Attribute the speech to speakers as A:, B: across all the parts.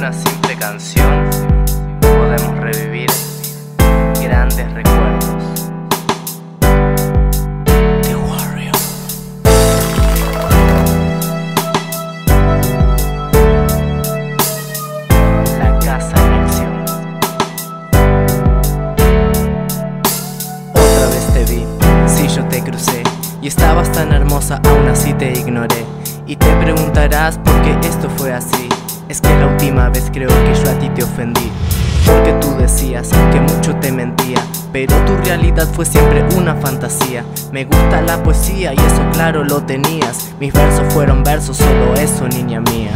A: una simple canción podemos revivir grandes recuerdos. The Warrior. La casa en acción.
B: Otra vez te vi, si yo te crucé y estabas tan hermosa, aún así te ignoré. Y te preguntarás por qué esto fue así. Es que la última vez creo que yo a ti te ofendí. Porque tú decías que mucho te mentía, pero tu realidad fue siempre una fantasía. Me gusta la poesía y eso claro lo tenías. Mis versos fueron versos, solo eso, niña mía.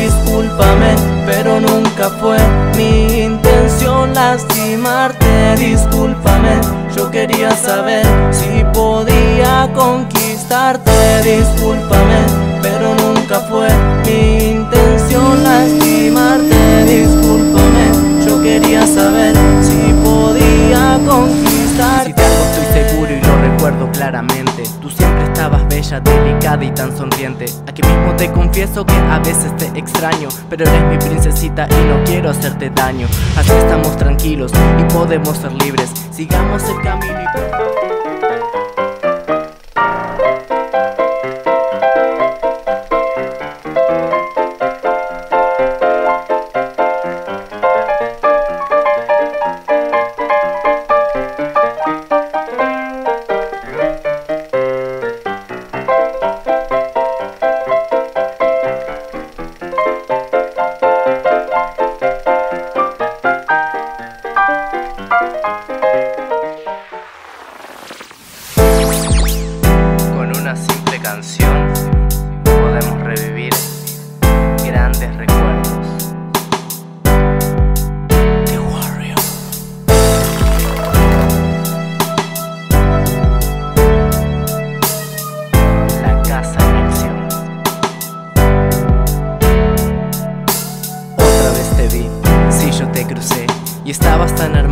C: Discúlpame, pero nunca fue mi intención lastimarte. Discúlpame, yo quería saber si podía conquistarte. Discúlpame, pero nunca fue mi intención lastimarte. Discúlpame, yo quería saber si podía conquistarte.
B: Si de algo estoy seguro y lo recuerdo claramente Tú siempre estabas bella, delicada y tan sonriente Aquí mismo te confieso que a veces te extraño Pero eres mi princesita y no quiero hacerte daño Así estamos tranquilos y podemos ser libres Sigamos el camino y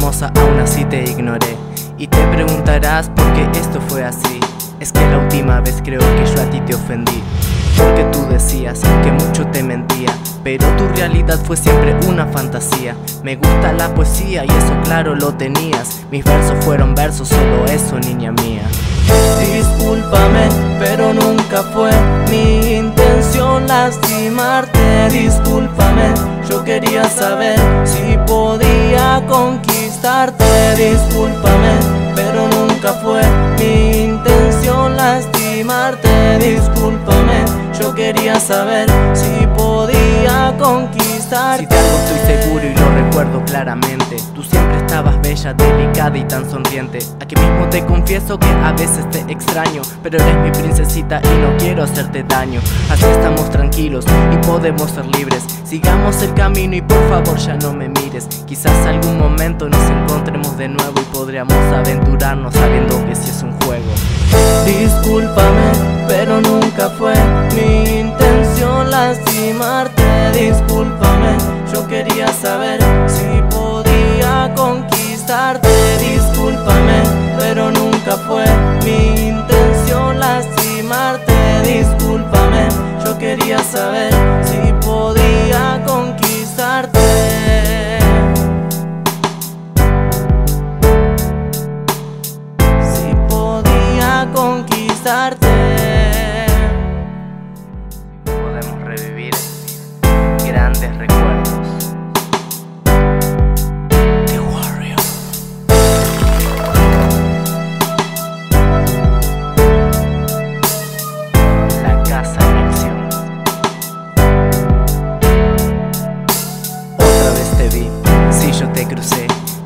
B: Aún así te ignoré. Y te preguntarás por qué esto fue así. Es que la última vez creo que yo a ti te ofendí. Porque tú decías que mucho te mentía, pero tu realidad fue siempre una fantasía. Me gusta la poesía y eso claro lo tenías. Mis versos fueron versos, solo eso, niña mía.
C: Discúlpame, pero nunca fue mi intención lastimarte. Discúlpame, yo quería saber si podía Discúlpame, pero nunca fue mi intención lastimarte. Discúlpame, yo quería saber si podía conquistarte.
B: Si de algo estoy seguro y lo recuerdo claramente Tú siempre estabas bella, delicada y tan sonriente. Aquí mismo te confieso que a veces te extraño Pero eres mi princesita y no quiero hacerte daño. Así estamos tranquilos y podemos ser libres. Sigamos el camino y por favor ya no me mires. Quizás algún momento nos encontremos de nuevo Y podríamos aventurarnos sabiendo que si es un juego.
C: Discúlpame, pero nunca fue mi intención lastimarte. Discúlpame, yo quería saber si podía conquistarte. Discúlpame, pero nunca fue mi intención lastimarte. Discúlpame, yo quería saber si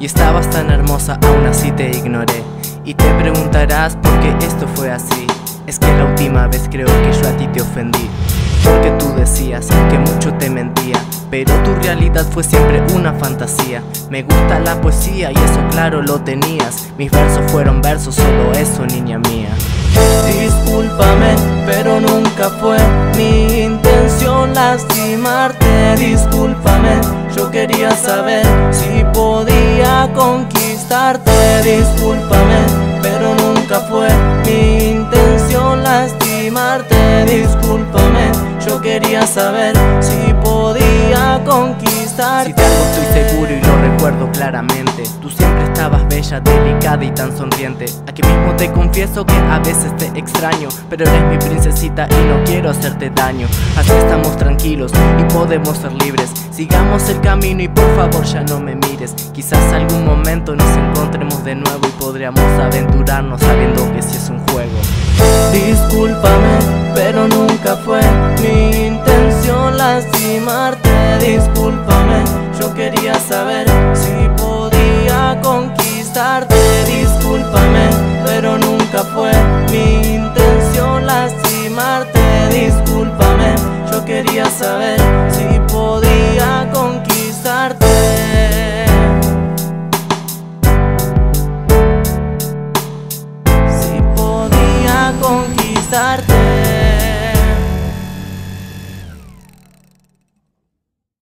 B: y estabas tan hermosa, aún así te ignoré. Y te preguntarás por qué esto fue así. Es que la última vez creo que yo a ti te ofendí. Porque tú decías que mucho te mentía, pero tu realidad fue siempre una fantasía. Me gusta la poesía y eso claro lo tenías. Mis versos fueron versos, solo eso, niña mía.
C: Discúlpame, pero nunca fue mi intención lastimarte. Discúlpame, yo quería saber si conquistarte. Discúlpame, pero nunca fue mi intención lastimarte. discúlpame. Yo quería saber si podía conquistarte.
B: Si de algo estoy seguro y lo recuerdo claramente Tú siempre estabas bella, delicada y tan sonriente. Aquí mismo te confieso que a veces te extraño Pero eres mi princesita y no quiero hacerte daño. Así estamos tranquilos y podemos ser libres. Sigamos el camino y por favor ya no me mires. Quizás algún momento nos encontremos de nuevo Y podríamos aventurarnos sabiendo que si es un juego.
C: Discúlpame, pero nunca Discúlpame, yo quería saber si podía conquistarte. Discúlpame, pero nunca fue mi intención lastimarte. Discúlpame, yo quería saber